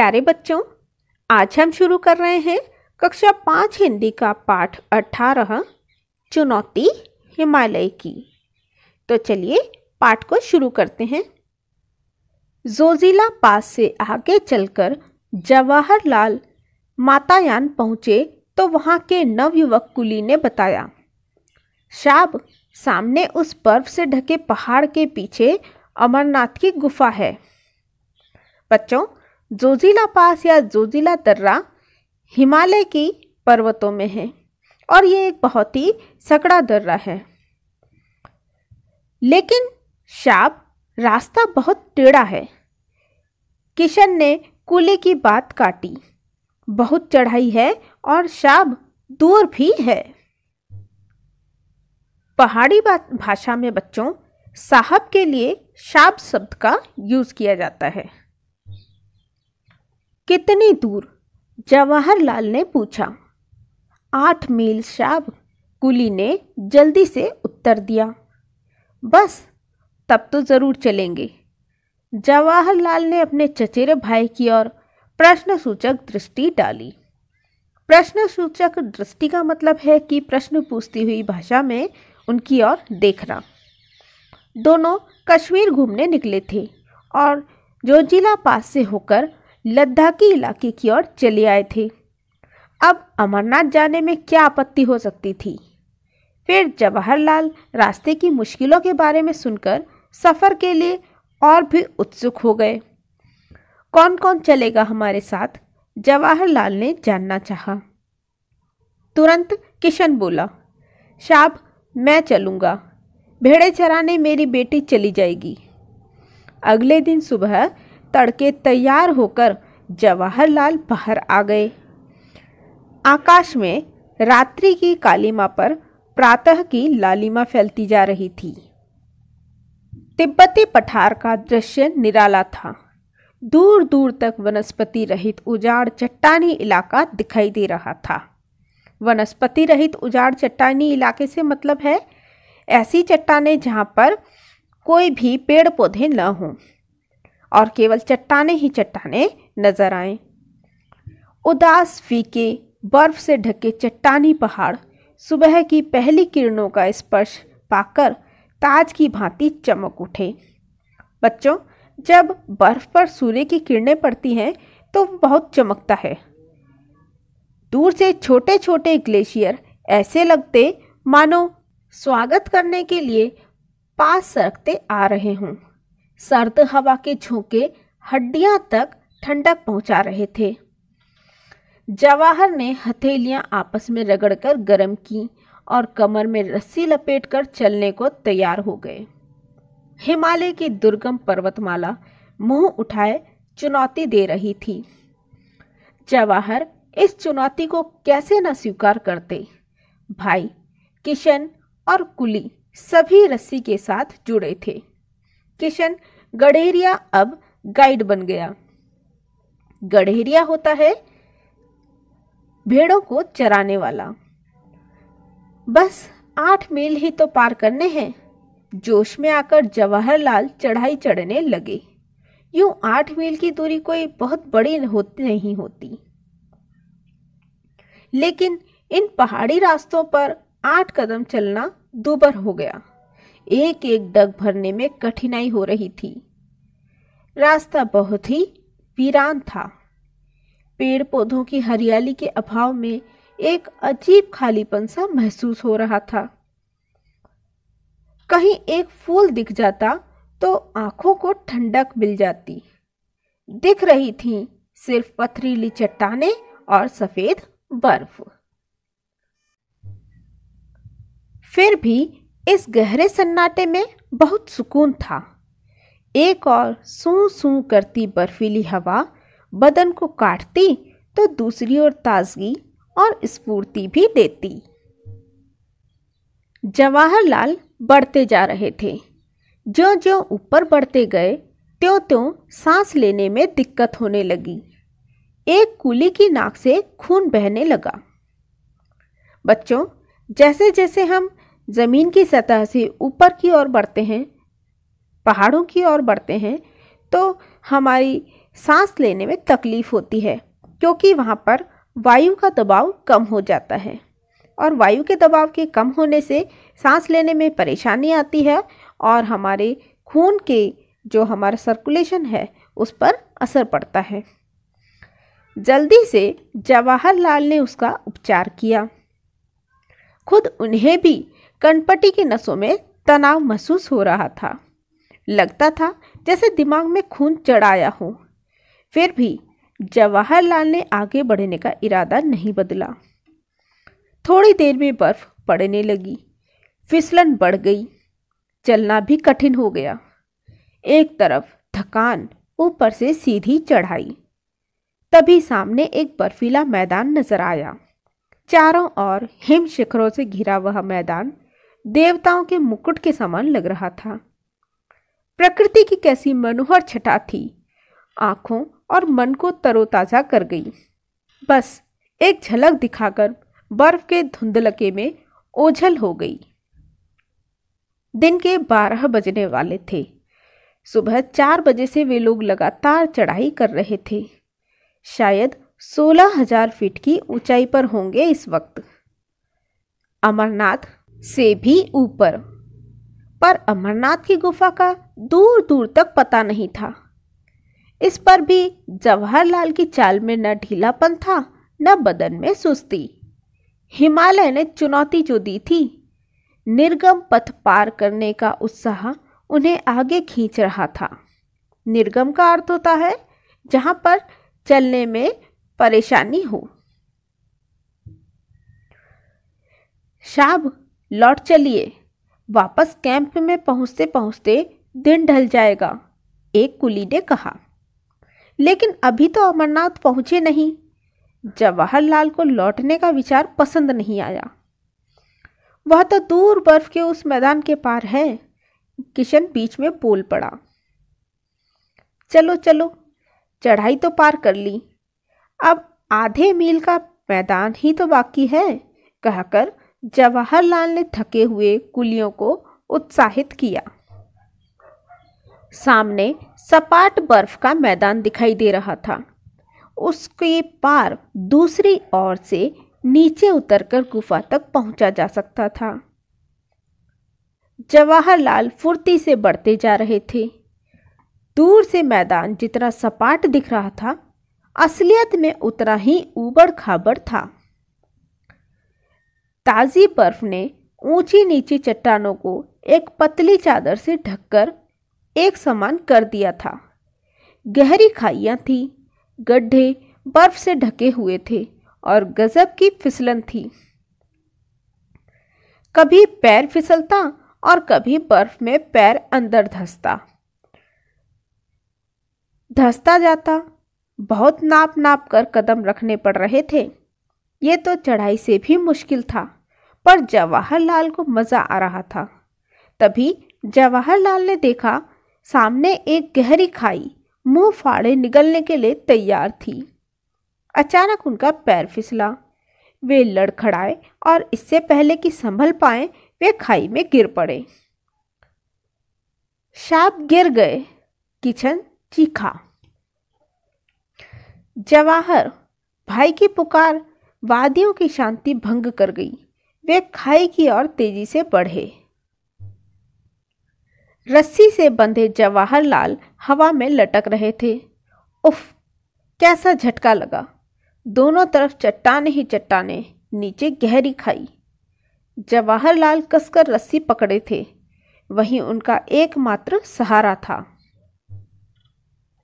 प्यारे बच्चों, आज हम शुरू कर रहे हैं कक्षा पाँच हिंदी का पाठ अठारह, चुनौती हिमालय की। तो चलिए पाठ को शुरू करते हैं। जोजिला पास से आगे चलकर जवाहरलाल मातायान पहुँचे तो वहाँ के नवयुवक कुली ने बताया, शाब, सामने उस बर्फ़ से ढके पहाड़ के पीछे अमरनाथ की गुफा है। बच्चों जोजिला पास या जोजिला दर्रा हिमालय की पर्वतों में है। और ये एक बहुत ही सकड़ा दर्रा है। लेकिन शाप रास्ता बहुत टेढ़ा है। किशन ने कूले की बात काटी। बहुत चढ़ाई है और शाब दूर भी है। पहाड़ी भाषा में बच्चों, साहब के लिए शाब शब्द का यूज़ किया जाता है। कितनी दूर? जवाहरलाल ने पूछा। आठ मील शाब कुली ने जल्दी से उत्तर दिया। बस, तब तो ज़रूर चलेंगे। जवाहरलाल ने अपने चचेरे भाई की ओर प्रश्न सूचक दृष्टि डाली। प्रश्न सूचक दृष्टि का मतलब है कि प्रश्न पूछती हुई भाषा में उनकी ओर देखना। दोनों कश्मीर घूमने निकले थे और जोजिला पास से होकर लद्दाखी इलाके की ओर चले आए थे। अब अमरनाथ जाने में क्या आपत्ति हो सकती थी? फिर जवाहरलाल रास्ते की मुश्किलों के बारे में सुनकर सफ़र के लिए और भी उत्सुक हो गए। कौन कौन चलेगा हमारे साथ? जवाहरलाल ने जानना चाहा। तुरंत किशन बोला, शाब, मैं चलूँगा। भेड़े चराने मेरी बेटी चली जाएगी। अगले दिन सुबह तड़के तैयार होकर जवाहरलाल बाहर आ गए। आकाश में रात्रि की कालीमा पर प्रातः की लालिमा फैलती जा रही थी। तिब्बती पठार का दृश्य निराला था। दूर दूर तक वनस्पति रहित उजाड़ चट्टानी इलाका दिखाई दे रहा था। वनस्पति रहित उजाड़ चट्टानी इलाके से मतलब है ऐसी चट्टाने जहाँ पर कोई भी पेड़ पौधे न हों। और केवल चट्टाने ही चट्टाने नज़र आए। उदास फीके बर्फ़ से ढके चट्टानी पहाड़ सुबह की पहली किरणों का स्पर्श पाकर ताज की भांति चमक उठे। बच्चों, जब बर्फ़ पर सूर्य की किरणें पड़ती हैं तो बहुत चमकता है। दूर से छोटे छोटे ग्लेशियर ऐसे लगते, मानो स्वागत करने के लिए पास सरकते आ रहे हों। सर्द हवा के झोंके हड्डियाँ तक ठंडक पहुँचा रहे थे। जवाहर ने हथेलियाँ आपस में रगड़कर गर्म की और कमर में रस्सी लपेटकर चलने को तैयार हो गए। हिमालय की दुर्गम पर्वतमाला मुँह उठाए चुनौती दे रही थी। जवाहर इस चुनौती को कैसे न स्वीकार करते? भाई, किशन और कुली सभी रस्सी के साथ जुड़े थे। किशन गढ़ेरिया अब गाइड बन गया। गढ़ेरिया होता है भेड़ों को चराने वाला। बस आठ मील ही तो पार करने हैं। जोश में आकर जवाहरलाल चढ़ाई चढ़ने लगे। यूँ आठ मील की दूरी कोई बहुत बड़ी होती, नहीं होती। लेकिन इन पहाड़ी रास्तों पर आठ कदम चलना दुबर हो गया। एक एक डग भरने में कठिनाई हो रही थी। रास्ता बहुत ही वीरान था। पेड़ पौधों की हरियाली के अभाव में एक अजीब खालीपन सा महसूस हो रहा था। कहीं एक फूल दिख जाता तो आँखों को ठंडक मिल जाती। दिख रही थी सिर्फ़ पथरीली चट्टाने और सफ़ेद बर्फ़। फिर भी इस गहरे सन्नाटे में बहुत सुकून था। एक और सू सू करती बर्फीली हवा बदन को काटती तो दूसरी ओर ताजगी और स्फूर्ति भी देती। जवाहरलाल बढ़ते जा रहे थे। जो जो ऊपर बढ़ते गए त्यों त्यों सांस लेने में दिक्कत होने लगी। एक कुली की नाक से खून बहने लगा। बच्चों जैसे जैसे हम ज़मीन की सतह से ऊपर की ओर बढ़ते हैं, पहाड़ों की ओर बढ़ते हैं तो हमारी सांस लेने में तकलीफ़ होती है, क्योंकि वहाँ पर वायु का दबाव कम हो जाता है। और वायु के दबाव के कम होने से सांस लेने में परेशानी आती है और हमारे खून के जो हमारा सर्कुलेशन है, उस पर असर पड़ता है। जल्दी से जवाहरलाल ने उसका उपचार किया। खुद उन्हें भी कनपट्टी की नसों में तनाव महसूस हो रहा था। लगता था जैसे दिमाग में खून चढ़ाया हो। फिर भी जवाहरलाल ने आगे बढ़ने का इरादा नहीं बदला। थोड़ी देर में बर्फ़ पड़ने लगी। फिसलन बढ़ गई। चलना भी कठिन हो गया। एक तरफ़ थकान ऊपर से सीधी चढ़ाई। तभी सामने एक बर्फीला मैदान नज़र आया। चारों ओर हिम शिखरों से घिरा वह मैदान देवताओं के मुकुट के समान लग रहा था। प्रकृति की कैसी मनोहर छटा थी। आँखों और मन को तरोताजा कर गई। बस एक झलक दिखाकर बर्फ़ के धुंधलके में ओझल हो गई। दिन के बारह बजने वाले थे। सुबह चार बजे से वे लोग लगातार चढ़ाई कर रहे थे। शायद सोलह हज़ार फीट की ऊंचाई पर होंगे इस वक्त। अमरनाथ से भी ऊपर। पर अमरनाथ की गुफा का दूर दूर तक पता नहीं था। इस पर भी जवाहरलाल की चाल में न ढीलापन था, न बदन में सुस्ती। हिमालय ने चुनौती जो दी थी, निर्गम पथ पार करने का उत्साह उन्हें आगे खींच रहा था। निर्गम का अर्थ होता है, जहाँ पर चलने में परेशानी हो। शाब लौट चलिए। वापस कैंप में पहुँचते पहुँचते दिन ढल जाएगा, एक कुली ने कहा। लेकिन अभी तो अमरनाथ पहुँचे नहीं। जवाहरलाल को लौटने का विचार पसंद नहीं आया। वह तो दूर बर्फ़ के उस मैदान के पार है, किशन बीच में बोल पड़ा। चलो चलो, चढ़ाई तो पार कर ली। अब आधे मील का मैदान ही तो बाकी है, कहकर जवाहरलाल ने थके हुए कुलियों को उत्साहित किया। सामने सपाट बर्फ़ का मैदान दिखाई दे रहा था। उसके पार दूसरी ओर से नीचे उतरकर गुफा तक पहुँचा जा सकता था। जवाहरलाल फुर्ती से बढ़ते जा रहे थे। दूर से मैदान जितना सपाट दिख रहा था, असलियत में उतना ही ऊबड़ खाबड़ था। ताजी बर्फ़ ने ऊँची नीची चट्टानों को एक पतली चादर से ढककर एक समान कर दिया था। गहरी खाइयाँ थी, गड्ढे बर्फ़ से ढके हुए थे और गजब की फिसलन थी। कभी पैर फिसलता और कभी बर्फ़ में पैर अंदर धसता। धसता जाता, बहुत नाप नाप कर कदम रखने पड़ रहे थे। ये तो चढ़ाई से भी मुश्किल था, पर जवाहरलाल को मज़ा आ रहा था। तभी जवाहरलाल ने देखा, सामने एक गहरी खाई मुँह फाड़े निकलने के लिए तैयार थी। अचानक उनका पैर फिसला। वे लड़खड़ाए और इससे पहले कि संभल पाए, वे खाई में गिर पड़े। शाप गिर गए, किचन चीखा। जवाहर, भाई की पुकार वादियों की शांति भंग कर गई। वे खाई की ओर तेज़ी से बढ़े। रस्सी से बंधे जवाहरलाल हवा में लटक रहे थे। उफ, कैसा झटका लगा। दोनों तरफ़ चट्टाने ही चट्टाने, नीचे गहरी खाई। जवाहरलाल कसकर रस्सी पकड़े थे। वहीं उनका एकमात्र सहारा था।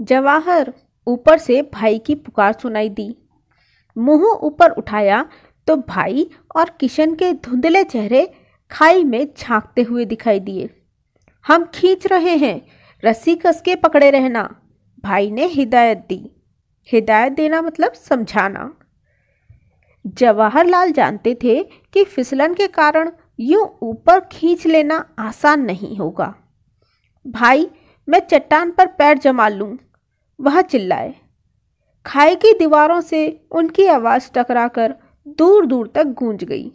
जवाहर ऊपर से भाई की पुकार सुनाई दी। मुँह ऊपर उठाया तो भाई और किशन के धुंधले चेहरे खाई में झांकते हुए दिखाई दिए। हम खींच रहे हैं, रस्सी कस के पकड़े रहना। भाई ने हिदायत दी। हिदायत देना मतलब समझाना। जवाहरलाल जानते थे कि फिसलन के कारण यूँ ऊपर खींच लेना आसान नहीं होगा। भाई, मैं चट्टान पर पैर जमा लूँ। वह चिल्लाए। खाई की दीवारों से उनकी आवाज़ टकराकर दूर दूर तक गूंज गई।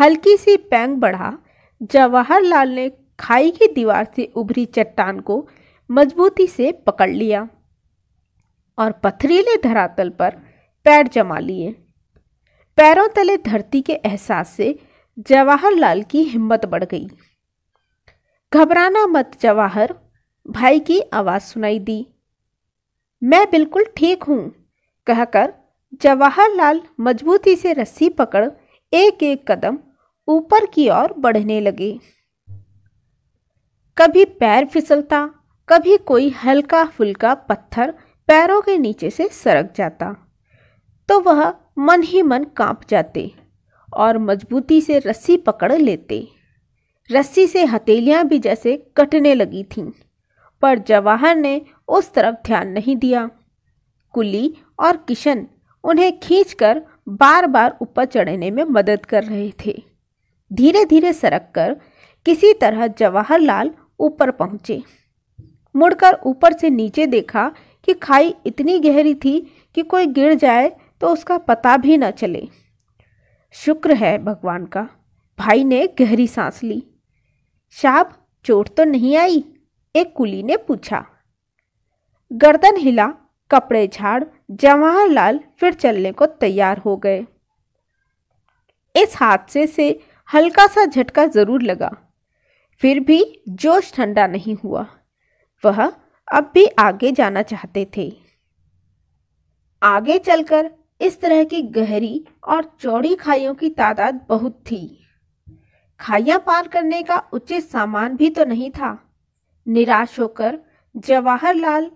हल्की सी पैंग बढ़ा। जवाहरलाल ने खाई की दीवार से उभरी चट्टान को मजबूती से पकड़ लिया और पथरीले धरातल पर पैर जमा लिए। पैरों तले धरती के एहसास से जवाहरलाल की हिम्मत बढ़ गई। घबराना मत जवाहर, भाई की आवाज़ सुनाई दी। मैं बिल्कुल ठीक हूँ, कहकर जवाहरलाल मजबूती से रस्सी पकड़ एक एक कदम ऊपर की ओर बढ़ने लगे। कभी पैर फिसलता, कभी कोई हल्का फुल्का पत्थर पैरों के नीचे से सरक जाता तो वह मन ही मन काँप जाते और मजबूती से रस्सी पकड़ लेते। रस्सी से हथेलियाँ भी जैसे कटने लगी थीं, पर जवाहर ने उस तरफ़ ध्यान नहीं दिया। कुली और किशन उन्हें खींचकर बार बार ऊपर चढ़ने में मदद कर रहे थे। धीरे धीरे सरक कर किसी तरह जवाहरलाल ऊपर पहुँचे। मुड़कर ऊपर से नीचे देखा कि खाई इतनी गहरी थी कि कोई गिर जाए तो उसका पता भी न चले। शुक्र है भगवान का, भाई ने गहरी सांस ली। शाब चोट तो नहीं आई? एक कुली ने पूछा। गर्दन हिला, कपड़े झाड़, जवाहरलाल फिर चलने को तैयार हो गए। इस हादसे से हल्का सा झटका ज़रूर लगा। फिर भी जोश ठंडा नहीं हुआ। वह अब भी आगे जाना चाहते थे। आगे चलकर इस तरह की गहरी और चौड़ी खाइयों की तादाद बहुत थी। खाइयाँ पार करने का उचित सामान भी तो नहीं था। निराश होकर जवाहरलाल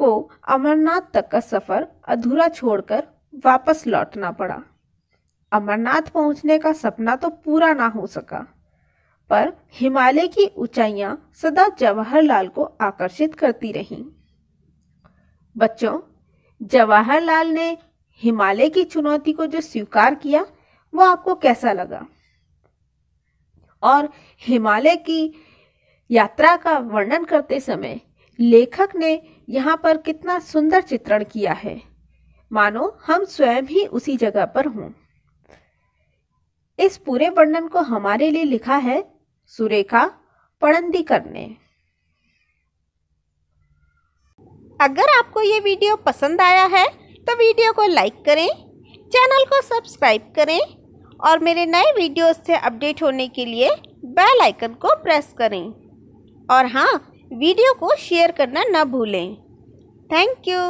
को अमरनाथ तक का सफ़र अधूरा छोड़कर वापस लौटना पड़ा। अमरनाथ पहुँचने का सपना तो पूरा ना हो सका, पर हिमालय की ऊंचाइयाँ सदा जवाहरलाल को आकर्षित करती रहीं। बच्चों, जवाहरलाल ने हिमालय की चुनौती को जो स्वीकार किया, वो आपको कैसा लगा? और हिमालय की यात्रा का वर्णन करते समय लेखक ने यहाँ पर कितना सुंदर चित्रण किया है। मानो, हम स्वयं ही उसी जगह पर हों। इस पूरे वर्णन को हमारे लिए लिखा है सुरेखा पड़ंदीकर ने अगर आपको ये वीडियो पसंद आया है तो वीडियो को लाइक करें, चैनल को सब्सक्राइब करें और मेरे नए वीडियोस से अपडेट होने के लिए बेल आइकन को प्रेस करें। और हाँ वीडियो को शेयर करना ना भूलें। Thank you